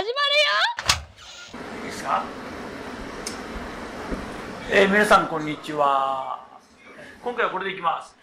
始まるよ。いいですか、えー皆さんこんにちは。今回はこれでいきます。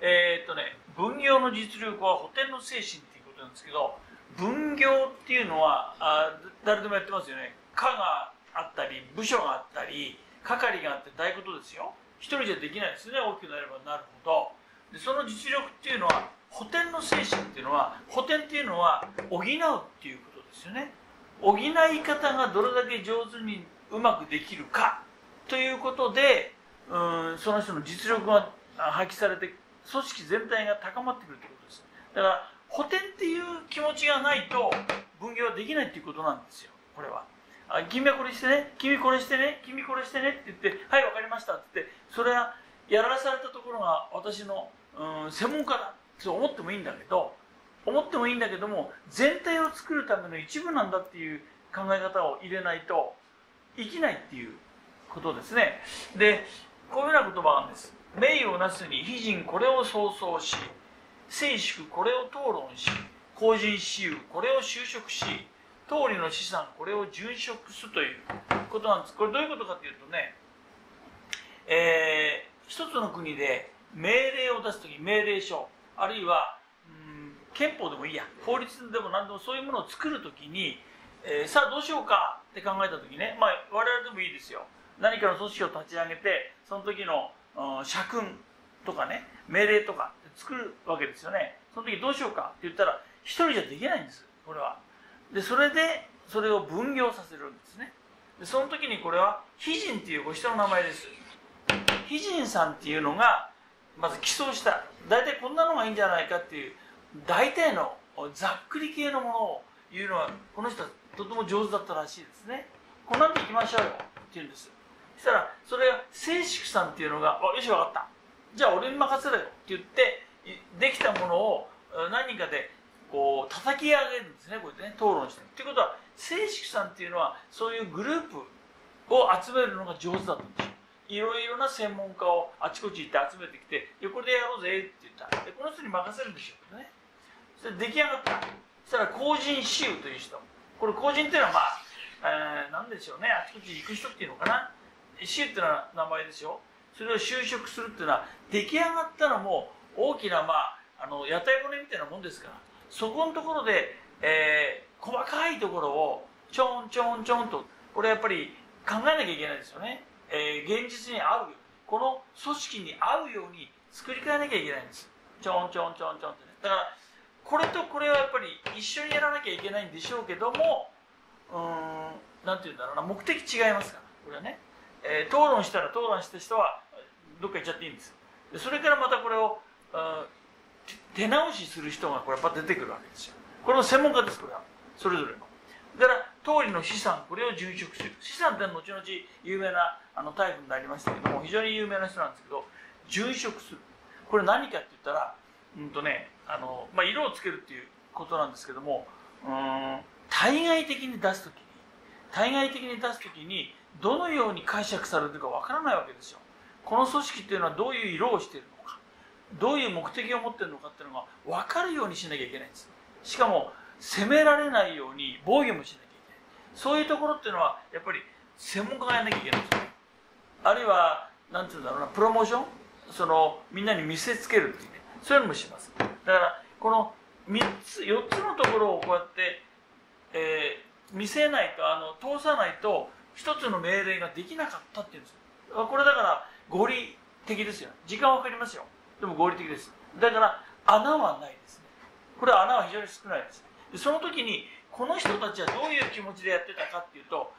えーっとね分業の実力は補填の精神っていうことなんですけど分業っていうのはあ誰でもやってますよね。課があったり部署があったり係があって大ことですよ。一人じゃできないですね。大きくなればなるほど。でその実力っていうのは補填の精神っていうのは補填っていうのは補うっていうことですよね。補い方がどれだけ上手にうまくできるかということでうんその人の実力が発揮されて組織全体が高まってくるということです。だから補填っていう気持ちがないと分業はできないっていうことなんですよこれは。あ君はこれしてね君これしてね君これしてねって言ってはい分かりましたって言ってそれはやらされたところが私のうん専門家だそう思ってもいいんだけど思ってもいいんだけども全体を作るための一部なんだっていう考え方を入れないと生きないっていうことですね。でこういうような言葉があるんです。名誉なすに非人これを創造し静粛これを討論し公人私有これを就職し通りの資産これを殉職すということなんです。これどういうことかというとねえー一つの国で命令を出す時命令書あるいは憲法でもいいや。法律でも何でもそういうものを作る時に、えーさあどうしようかって考えた時ね。まあ我々でもいいですよ。何かの組織を立ち上げてその時の、うん社訓とかね命令とか作るわけですよね。その時どうしようかって言ったら一人じゃできないんですこれは。でそれでそれを分業させるんですね。でその時にこれは非人っていうお人の名前です。非人さんっていうのがまず起草した。大体こんなのがいいんじゃないかっていう大体のざっくり系のものを言うのはこの人はとても上手だったらしいですね。こんなんでいきましょうよ。って言うんです。そしたらそれが静粛さんっていうのが「あよし分かった。じゃあ俺に任せろよ」って言ってできたものを何人かでこう叩き上げるんですね。こうやってね討論して。っていうことは静粛さんっていうのはそういうグループを集めるのが上手だったんですよ。いろいろな専門家をあちこち行って集めてきて「これでやろうぜ」って言った。でこの人に任せるんでしょうね。それ出来上がった。そしたら公人私有という人。これ公人っていうのはまあ、えー、なんでしょうね。あちこち行く人っていうのかな。私有っていうのは名前ですよそれを就職するっていうのは出来上がったのも大きなまああの屋台骨みたいなもんですから。そこのところで、えー細かいところをちょんちょんちょんとこれやっぱり考えなきゃいけないですよね、えー現実に合うこの組織に合うように作り変えなきゃいけないんです。ちょんちょんちょんちょんってね。だからこれとこれはやっぱり一緒にやらなきゃいけないんでしょうけどもうんなんて言うんだろうな目的違いますからこれはね、えー討論したら討論した人はどっか行っちゃっていいんですでそれからまたこれを手直しする人がこれやっぱ出てくるわけですよ。これも専門家ですこれは。それぞれの。だから通りの資産これを殉職する。資産って後々有名なあのタイプになりましたけども非常に有名な人なんですけど殉職する。これ何かって言ったらうんとねあの、まあ、色をつけるっていうことなんですけどもうん対外的に出す時に対外的に出す時にどのように解釈されるかわからないわけですよ。この組織っていうのはどういう色をしているのかどういう目的を持っているのかっていうのが分かるようにしなきゃいけないんです。しかも責められないように防御もしなきゃいけない。そういうところっていうのはやっぱり専門家がやらなきゃいけないんですよあるいはなんていうんだろうなプロモーション？そのみんなに見せつけるっていう。そういうのもします。だからこの3つ4つのところをこうやって、えー見せないとあの通さないと一つの命令ができなかったっていうんですよ。これだから合理的ですよ。時間はかかりますよ。でも合理的です。だから穴はないですね。これは穴は非常に少ないですでその時にこの人たちはどういう気持ちでやってたかっていうと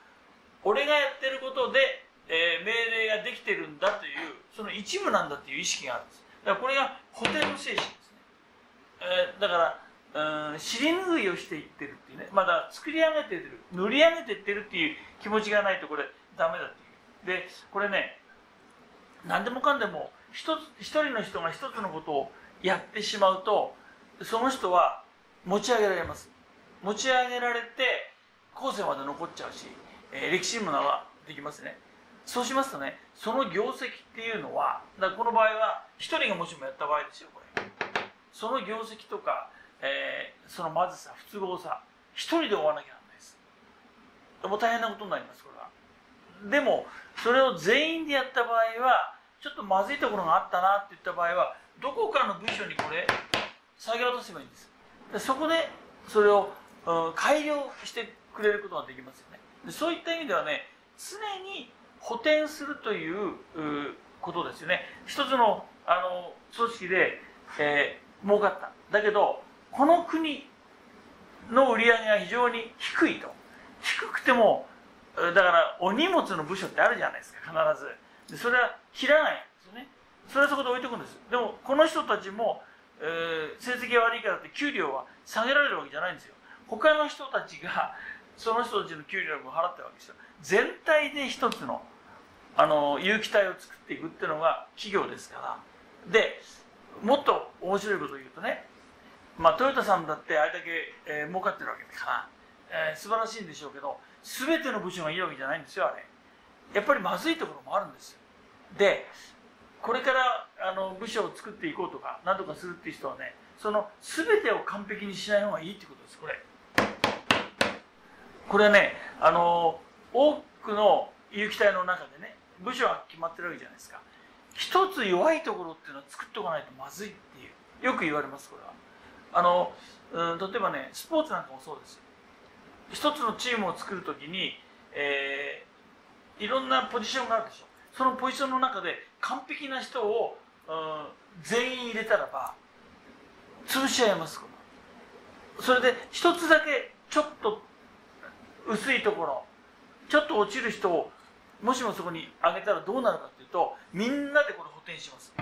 俺がやってることで、えー命令ができてるんだというその一部なんだっていう意識があるんです。だからこれが補填の精神ですね、えーだからうん尻拭いをしていってるっていうね。まだ作り上げてる塗り上げてってるっていう気持ちがないとこれダメだっていう。でこれね何でもかんでも一つ一人の人が一つのことをやってしまうとその人は持ち上げられます。持ち上げられて後世まで残っちゃうし、えー歴史も名はできますね。そうしますとねその業績っていうのはだこの場合は一人がもしもやった場合ですよこれ。その業績とか、えーそのまずさ不都合さ一人で追わらなきゃならないです。もう大変なことになりますこれは。でもそれを全員でやった場合はちょっとまずいところがあったなって言った場合はどこかの部署にこれ下げ渡せばいいんです。でそこでそれを、うん、改良してくれることができますよね。でそういった意味ではね常に補填するということですよね。一つのあの組織で、えー、儲かった。だけどこの国の売り上げが非常に低いと。低くてもだからお荷物の部署ってあるじゃないですか必ず。でそれは切らないんですよね。それはそこで置いておくんです。でもこの人たちも、えー、成績が悪いからって給料は下げられるわけじゃないんですよ。他の人たちがその人たちの給料を払ってるわけですよ。全体で一つのあの有機体を作っていくっていうのが企業ですから。でもっと面白いことを言うとねまあトヨタさんだってあれだけ、えー、儲かってるわけだから、えー、素晴らしいんでしょうけど全ての部署がいいわけじゃないんですよあれ。やっぱりまずいところもあるんですよ。でこれからあの部署を作っていこうとか何とかするっていう人はねその全てを完璧にしない方がいいってことですこれ。これはねあの多くの有機体の中でね部署が決まってるわけじゃないですか。一つ弱いところっていうのは作っておかないとまずいっていう。よく言われますこれは。あの、うん、例えばねスポーツなんかもそうです一つのチームを作るときに、えー、いろんなポジションがあるでしょ。そのポジションの中で完璧な人を、うん、全員入れたらば潰しちゃいますそれで一つだけちょっと薄いところちょっと落ちる人をもしもそこに上げたらどうなるかというとみんなでこれ補填します。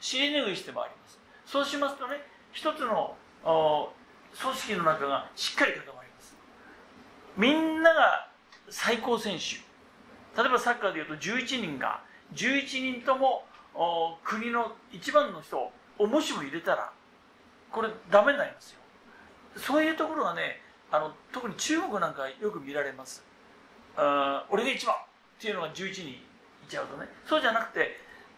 尻拭いしてまいります。そうしますとね一つの組織の中がしっかり固まります。みんなが最高選手。例えばサッカーでいうと11人が11人とも国の一番の人をもしも入れたらこれダメになりますよ。そういうところがねあの特に中国なんかよく見られます。あ俺が一番っていうのが11人いちゃうとね。そうじゃなくて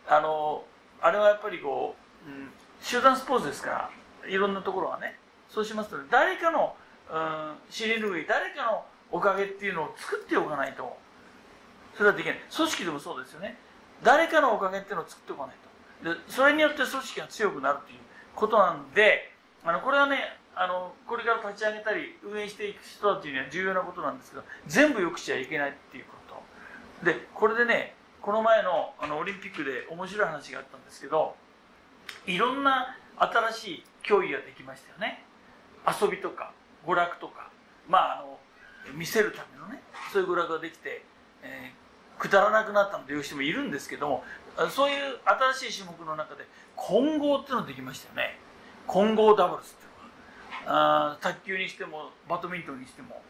あのあれはやっぱりこう、うん、集団スポーツですからいろんなところはね。そうしますと、ね、誰かの、うん、尻拭い誰かのおかげっていうのを作っておかないとそれはできない。組織でもそうですよね。誰かのおかげっていうのを作っておかないと。でそれによって組織が強くなるということなんであのこれはねあのこれから立ち上げたり運営していく人たちには重要なことなんですけど全部よくしちゃいけないっていうこと。でこれでねこの前のあのオリンピックで面白い話があったんですけどいろんな新しい競技ができましたよね。遊びとか娯楽とか。まああの見せるためのねそういう娯楽ができて、えー、くだらなくなったという人もいるんですけどもそういう新しい種目の中で混合っていうのができましたよね。混合ダブルスってあ卓球にしてもバドミントンにしても。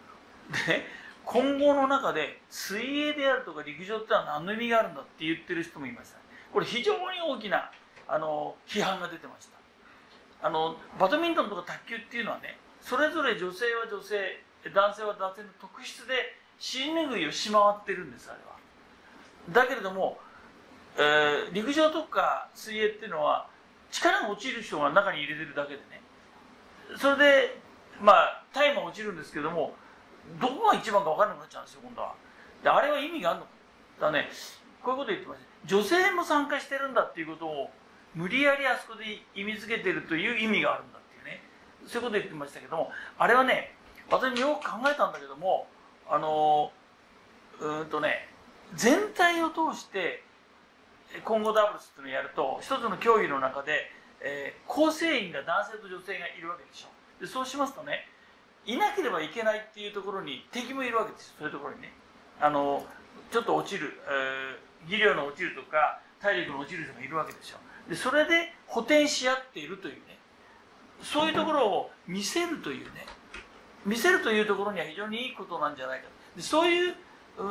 で混合の中で水泳であるとか陸上ってのは何の意味があるんだって言ってる人もいましたこれ非常に大きなあの批判が出てました。あのバドミントンとか卓球っていうのはねそれぞれ女性は女性男性は男性の特質で尻拭いをしまわってるんですあれは。だけれども、えー、陸上とか水泳っていうのは力が落ちる人が中に入れてるだけでねそれでまあタイムは落ちるんですけどもどこが一番か分からなくなっちゃうんですよ今度は。であれは意味があるのか。だねこういうこと言ってました女性も参加してるんだっていうことを無理やりあそこで意味付けてるという意味があるんだっていうね。そういうこと言ってましたけどもあれはね私もよく考えたんだけどもあのうんとね全体を通して混合ダブルスっていうのをやると一つの競技の中でえー、構成員が男性と女性がいるわけでしょ。でそうしますとねいなければいけないっていうところに敵もいるわけですよ。そういうところにね。あのちょっと落ちる、えー、技量の落ちるとか体力の落ちる人がいるわけでしょ。でそれで補填し合っているというね。そういうところを見せるというね。見せるというところには非常にいいことなんじゃないかでそういう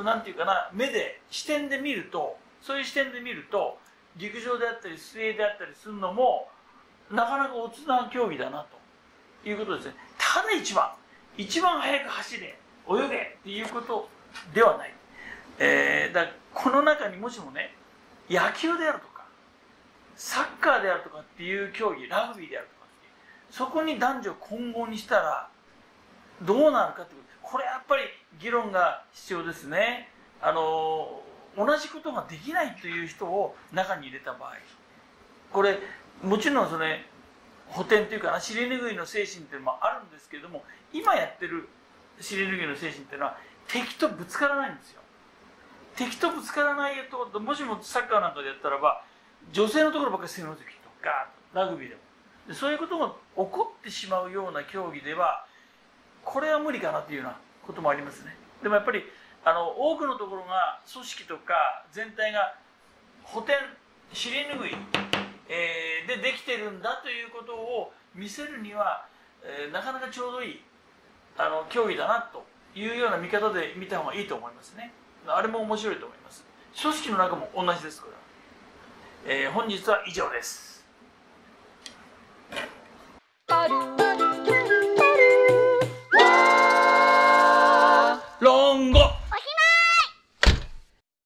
なんていうかな目で視点で見るとそういう視点で見ると陸上であったり水泳であったりするのもなかなかおつな競技だなということですね。ただ一番一番速く走れ泳げっていうことではない、えー、だこの中にもしもね野球であるとかサッカーであるとかっていう競技ラグビーであるとかそこに男女混合にしたらどうなるかってことこれやっぱり議論が必要ですね。あの同じことができないという人を中に入れた場合これもちろんそれ補填というか尻拭いの精神っていうのもあるんですけれども今やってる尻拭いの精神っていうのは敵とぶつからないんですよ。敵とぶつからないともしもサッカーなんかでやったらば女性のところばっかり背の時とかラグビーでも。でそういうことが起こってしまうような競技ではこれは無理かなっていうようなこともありますね。でもやっぱりあの多くのところが組織とか全体が補填尻拭い、えー、でできてるんだということを見せるには、えー、なかなかちょうどいいあの競技だなというような見方で見た方がいいと思いますね。あれも面白いと思います。組織の中も同じですこれは、えー、本日は以上です。